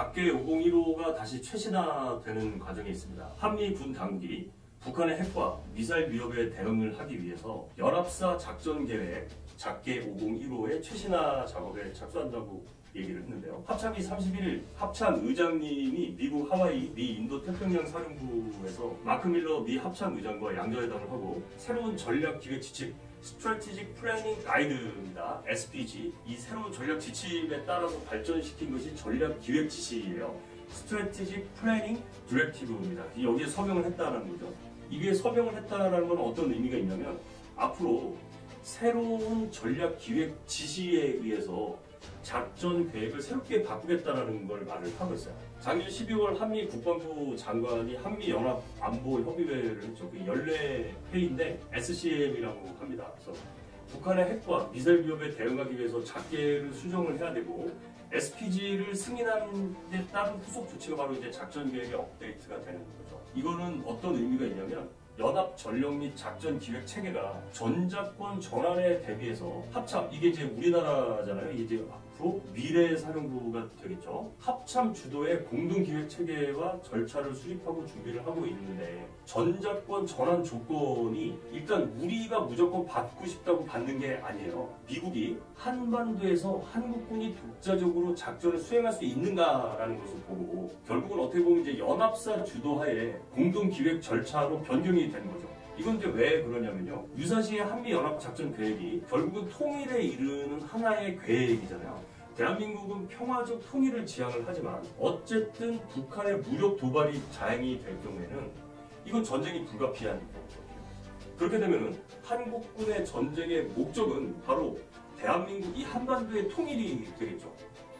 작계 5015가 다시 최신화되는 과정에 있습니다. 한미 군 당국이 북한의 핵과 미사일 위협에 대응을 하기 위해서 연합사 작전 계획 작계 5015의 최신화 작업에 착수한다고 얘기를 했는데요. 합참이 31일 합참 의장님이 미국 하와이 미 인도 태평양 사령부에서 마크 밀러 미 합참 의장과 양자회담을 하고 새로운 전략 기획 지침 Strategic Planning Guide입니다. SPG. 이 새로운 전략 지침에 따라서 발전시킨 것이 전략 기획 지시예요. Strategic Planning Directive입니다. 여기에 서명을 했다는 거죠. 이게 서명을 했다는 건 어떤 의미가 있냐면 앞으로 새로운 전략 기획 지시에 의해서 작전 계획을 새롭게 바꾸겠다는 걸 말을 하고 있어요. 작년 12월 한미 국방부 장관이 한미 연합 안보 협의회를 했죠. 그 연례 회의인데 SCM이라고 합니다. 그래서 북한의 핵과 미사일 위협에 대응하기 위해서 작계를 수정을 해야 되고 SPG를 승인한 데 따른 후속 조치가 바로 이제 작전 계획의 업데이트가 되는 거죠. 이거는 어떤 의미가 있냐면 연합 전력 및 작전 기획 체계가 전작권 전환에 대비해서 합참 이게 이제 우리나라잖아요. 이제 앞으로 미래 사령부가 되겠죠. 합참 주도의 공동 기획 체계와 절차를 수립하고 준비를 하고 있는데 전작권 전환 조건이 일단 우리가 무조건 받고 싶다고 받는 게 아니에요. 미국이 한반도에서 한국군이 독자적으로 작전을 수행할 수 있는가라는 것을 보고 결국은 어떻게 보면 이제 연합사 주도하에 공동 기획 절차로 변경이 되는 거죠. 이건 이제 왜 그러냐면요. 유사시의 한미연합작전 계획이 결국은 통일에 이르는 하나의 계획이잖아요. 대한민국은 평화적 통일을 지향을 하지만 어쨌든 북한의 무력 도발이 자행이 될 경우에는 이건 전쟁이 불가피한 거죠. 그렇게 되면은 한국군의 전쟁의 목적은 바로 대한민국 이 한반도의 통일이 되겠죠.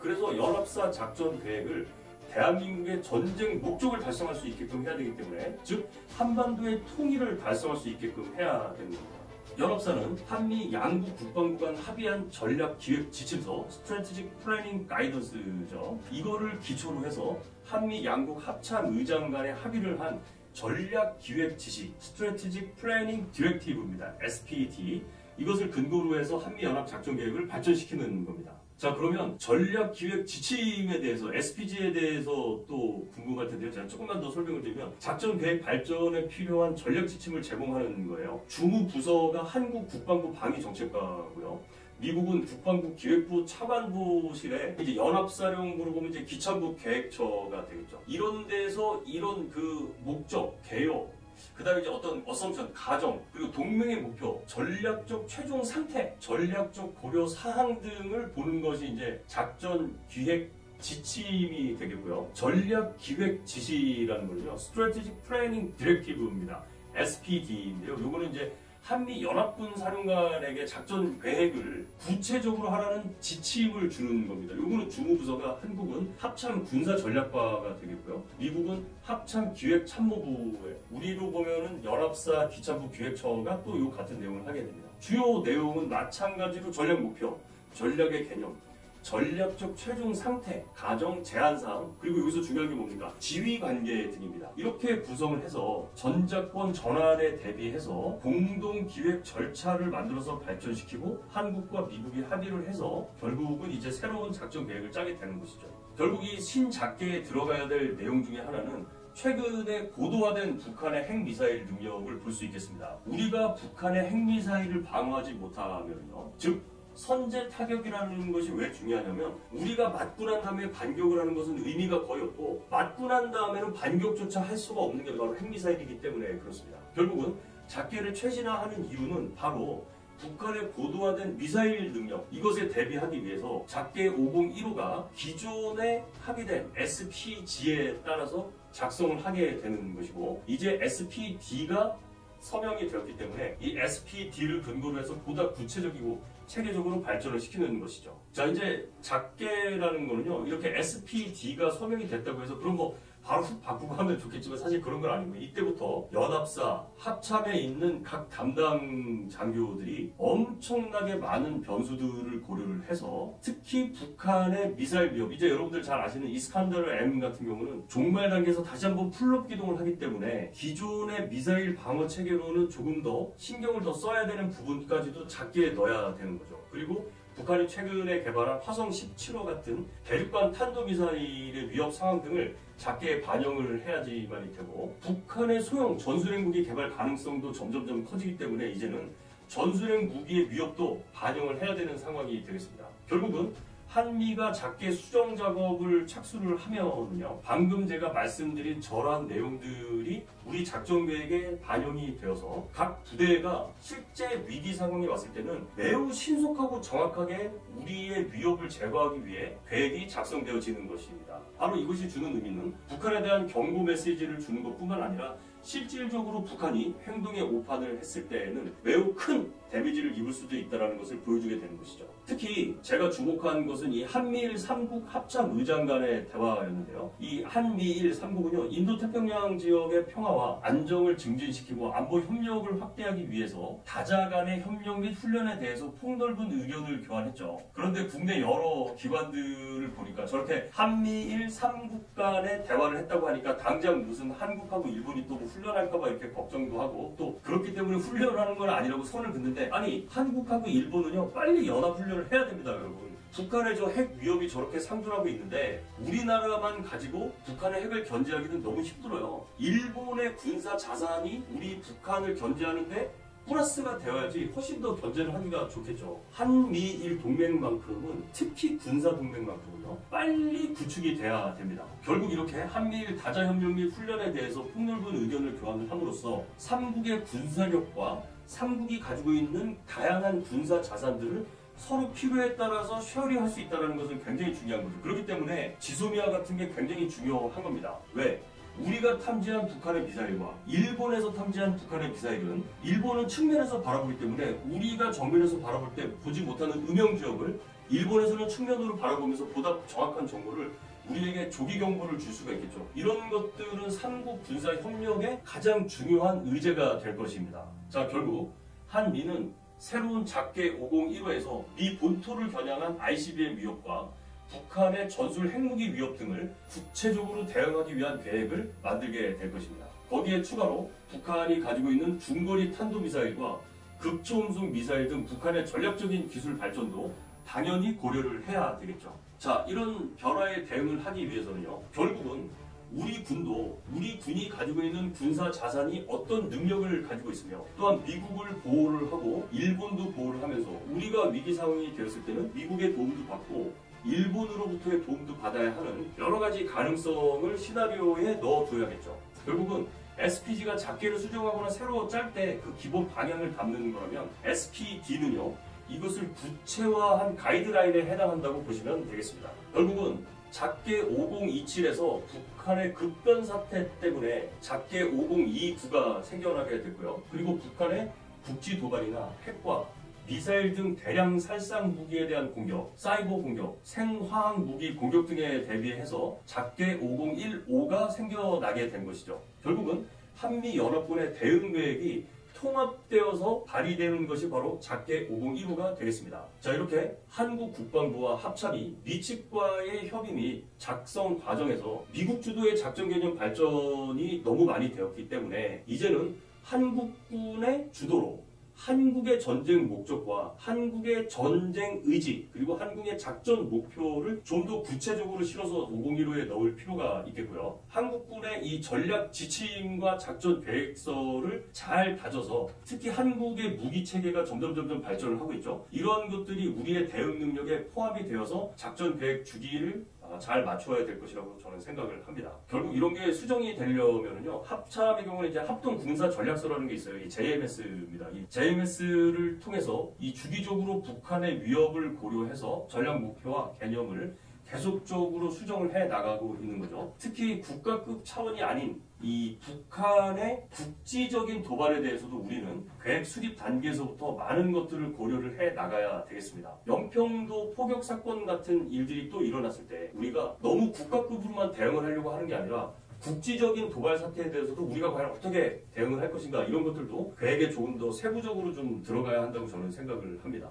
그래서 연합사 작전 계획을 대한민국의 전쟁 목적을 달성할 수 있게끔 해야 되기 때문에 즉 한반도의 통일을 달성할 수 있게끔 해야 겁니다. 연합사는 한미 양국 국방부 간 합의한 전략 기획 지침서 (Strategic Planning Guidance죠) 이거를 기초로 해서 한미 양국 합참 의장 간의 합의를 한 전략 기획 지시 (Strategic Planning Directive입니다. SPT) 이것을 근거로 해서 한미 연합 작전 계획을 발전시키는 겁니다. 자 그러면 전략 기획 지침에 대해서 SPG에 대해서 또 궁금할 텐데요. 제가 조금만 더 설명을 드리면 작전 계획 발전에 필요한 전략 지침을 제공하는 거예요. 주무 부서가 한국 국방부 방위 정책과고요. 미국은 국방부 기획부 차관부실에 이제 연합사령부로 보면 이제 기창부 계획처가 되겠죠. 이런 데서 이런 그 목적, 개요, 그 다음에 이제 어떤 어썸션, 가정, 그리고 동맹의 목표, 전략적 최종 상태, 전략적 고려 사항 등을 보는 것이 이제 작전 기획 지침이 되겠고요. 전략 기획 지시라는 거죠. Strategic Planning Directive입니다. SPD인데요. 요거는 이제 한미 연합군 사령관에게 작전 계획을 구체적으로 하라는 지침을 주는 겁니다. 요거는 주무부서가 한국은 합참 군사 전략과가 되겠고요. 미국은 합참 기획 참모부에 우리로 보면은 연합사 기참부 기획처가 또 요 같은 내용을 하게 됩니다. 주요 내용은 마찬가지로 전략 목표, 전략의 개념, 전략적 최종 상태, 가정 제한사항, 그리고 여기서 중요한 게 뭡니까? 지휘 관계 등입니다. 이렇게 구성을 해서 전작권 전환에 대비해서 공동 기획 절차를 만들어서 발전시키고 한국과 미국이 합의를 해서 결국은 이제 새로운 작전 계획을 짜게 되는 것이죠. 결국 이 신작계에 들어가야 될 내용 중에 하나는 최근에 고도화된 북한의 핵미사일 능력을 볼 수 있겠습니다. 우리가 북한의 핵미사일을 방어하지 못하면요. 즉, 선제 타격이라는 것이 왜 중요하냐면 우리가 맞고 난 다음에 반격을 하는 것은 의미가 거의 없고 맞고 난 다음에는 반격조차 할 수가 없는 게 바로 핵미사일이기 때문에 그렇습니다. 결국은 작계를 최신화하는 이유는 바로 북한의 고도화된 미사일 능력 이것에 대비하기 위해서 작계 501호가 기존에 합의된 SPG에 따라서 작성을 하게 되는 것이고 이제 SPD가 서명이 되었기 때문에 이 SPD를 근거로 해서 보다 구체적이고 체계적으로 발전을 시키는 것이죠. 자 이제 작계라는 거는요 이렇게 SPD가 서명이 됐다고 해서 그런 거 바로 훅 바꾸고 하면 좋겠지만 사실 그런 건 아니고 이때부터 연합사 합참에 있는 각 담당 장교들이 엄청나게 많은 변수들을 고려를 해서 특히 북한의 미사일 위협 이제 여러분들 잘 아시는 이스칸다르 M 같은 경우는 종말 단계에서 다시 한번 pull-up 기동을 하기 때문에 기존의 미사일 방어 체계로는 조금 더 신경을 더 써야 되는 부분까지도 작계에 넣어야 되는 거죠. 그리고 북한이 최근에 개발한 화성 17호 같은 대륙간 탄도미사일의 위협 상황 등을 작게 반영을 해야지만이 되고 북한의 소형 전술핵 무기 개발 가능성도 점점점 커지기 때문에 이제는 전술핵 무기의 위협도 반영을 해야 되는 상황이 되겠습니다. 결국은 한미가 작게 수정 작업을 착수를 하면요. 방금 제가 말씀드린 저러한 내용들이 우리 작전 계획에 반영이 되어서 각 부대가 실제 위기 상황이 왔을 때는 매우 신속하고 정확하게 우리의 위협을 제거하기 위해 계획이 작성되어지는 것입니다. 바로 이것이 주는 의미는 북한에 대한 경고 메시지를 주는 것뿐만 아니라 실질적으로 북한이 행동에 오판을 했을 때에는 매우 큰 데미지를 입을 수도 있다는 것을 보여주게 되는 것이죠. 특히 제가 주목한 것은 이 한미일 3국 합참 의장 간의 대화였는데요. 이 한미일 3국은요, 인도태평양 지역의 평화와 안정을 증진시키고 안보 협력을 확대하기 위해서 다자 간의 협력 및 훈련에 대해서 폭넓은 의견을 교환했죠. 그런데 국내 여러 기관들을 보니까 저렇게 한미일 3국 간의 대화를 했다고 하니까 당장 무슨 한국하고 일본이 또 훈련할까봐 이렇게 걱정도 하고 또 그렇기 때문에 훈련하는 건 아니라고 선을 긋는데 아니 한국하고 일본은요 빨리 연합훈련을 해야 됩니다 여러분 북한의 저 핵 위협이 저렇게 상존하고 있는데 우리나라만 가지고 북한의 핵을 견제하기는 너무 힘들어요 일본의 군사 자산이 우리 북한을 견제하는데 플러스가 되어야지 훨씬 더 견제를 하기가 좋겠죠. 한미일 동맹만큼은 특히 군사 동맹만큼은요 빨리 구축이 돼야 됩니다. 결국 이렇게 한미일 다자 협력 및 훈련에 대해서 폭넓은 의견을 교환을 함으로써 삼국의 군사력과 삼국이 가지고 있는 다양한 군사 자산들을 서로 필요에 따라서 쉐어링할 수 있다는 것은 굉장히 중요한 거죠. 그렇기 때문에 지소미아 같은 게 굉장히 중요한 겁니다. 왜? 우리가 탐지한 북한의 미사일과 일본에서 탐지한 북한의 미사일은 일본은 측면에서 바라보기 때문에 우리가 정면에서 바라볼 때 보지 못하는 음영 지역을 일본에서는 측면으로 바라보면서 보다 정확한 정보를 우리에게 조기 경보를 줄 수가 있겠죠. 이런 것들은 삼국 군사 협력의 가장 중요한 의제가 될 것입니다. 자, 결국 한미는 새로운 작계 501호에서 미 본토를 겨냥한 ICBM 위협과 북한의 전술 핵무기 위협 등을 구체적으로 대응하기 위한 계획을 만들게 될 것입니다. 거기에 추가로 북한이 가지고 있는 중거리 탄도미사일과 극초음속 미사일 등 북한의 전략적인 기술 발전도 당연히 고려를 해야 되겠죠. 자, 이런 변화에 대응을 하기 위해서는요, 결국은 우리 군도 우리 군이 가지고 있는 군사 자산이 어떤 능력을 가지고 있으며 또한 미국을 보호를 하고 일본도 보호를 하면서 우리가 위기 상황이 되었을 때는 미국의 도움도 받고 일본으로부터의 도움도 받아야 하는 여러 가지 가능성을 시나리오에 넣어줘야겠죠. 결국은 SPG가 작게를 수정하거나 새로 짤 때 그 기본 방향을 담는 거라면 SPD는요, 이것을 구체화한 가이드라인에 해당한다고 보시면 되겠습니다. 결국은 작게 5027에서 북한의 급변 사태 때문에 작게 5029가 생겨나게 됐고요. 그리고 북한의 국지 도발이나 핵과 미사일 등 대량 살상 무기에 대한 공격, 사이버 공격, 생화학 무기 공격 등에 대비해서 작게 5015가 생겨나게 된 것이죠. 결국은 한미 연합군의 대응 계획이 통합되어서 발휘되는 것이 바로 작게 5015가 되겠습니다. 자 이렇게 한국 국방부와 합참이 미 측과의 협의 및 작성 과정에서 미국 주도의 작전 개념 발전이 너무 많이 되었기 때문에 이제는 한국군의 주도로 한국의 전쟁 목적과 한국의 전쟁 의지 그리고 한국의 작전 목표를 좀 더 구체적으로 실어서 5015에 넣을 필요가 있겠고요. 한국군의 이 전략 지침과 작전 계획서를 잘 다져서 특히 한국의 무기 체계가 점점 점점 발전을 하고 있죠. 이러한 것들이 우리의 대응 능력에 포함이 되어서 작전 계획 주기를 아, 잘 맞춰야 될 것이라고 저는 생각을 합니다. 결국 이런 게 수정이 되려면은요, 합참의 경우는 이제 합동 군사 전략서라는 게 있어요. 이 JMS입니다. 이 JMS를 통해서 이 주기적으로 북한의 위협을 고려해서 전략 목표와 개념을 계속적으로 수정을 해 나가고 있는 거죠. 특히 국가급 차원이 아닌 이 북한의 국지적인 도발에 대해서도 우리는 계획 수립 단계에서부터 많은 것들을 고려를 해 나가야 되겠습니다. 연평도 포격 사건 같은 일들이 또 일어났을 때 우리가 너무 국가급으로만 대응을 하려고 하는 게 아니라 국지적인 도발 사태에 대해서도 우리가 과연 어떻게 대응을 할 것인가 이런 것들도 계획에 조금 더 세부적으로 좀 들어가야 한다고 저는 생각을 합니다.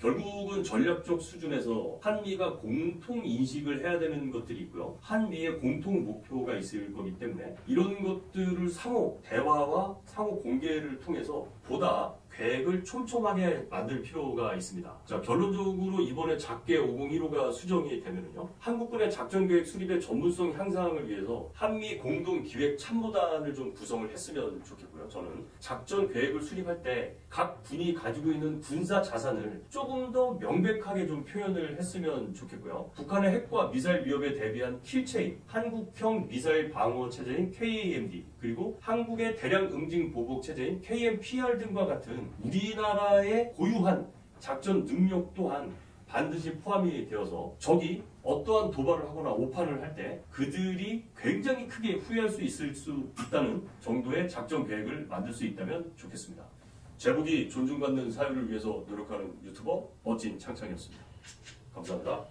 결국은 전략적 수준에서 한미가 공통 인식을 해야 되는 것들이 있고요. 한미의 공통 목표가 있을 거기 때문에 이런 것들을 상호 대화와 상호 공개를 통해서 보다 계획을 촘촘하게 만들 필요가 있습니다. 자, 결론적으로 이번에 작계 5015가 수정이 되면요. 한국군의 작전계획 수립의 전문성 향상을 위해서 한미 공동 기획 참모단을 좀 구성을 했으면 좋겠고요. 저는 작전 계획을 수립할 때 각 군이 가지고 있는 군사 자산을 조금 더 명백하게 좀 표현을 했으면 좋겠고요. 북한의 핵과 미사일 위협에 대비한 킬체인, 한국형 미사일 방어 체제인 KAMD, 그리고 한국의 대량 응징 보복 체제인 KMPR 등과 같은 우리나라의 고유한 작전 능력 또한 반드시 포함이 되어서 적이 어떠한 도발을 하거나 오판을 할 때 그들이 굉장히 크게 후회할 수 있을 수 있다는 정도의 작전 계획을 만들 수 있다면 좋겠습니다. 제복이 존중받는 사회를 위해서 노력하는 유튜버 멋진 창창이었습니다. 감사합니다.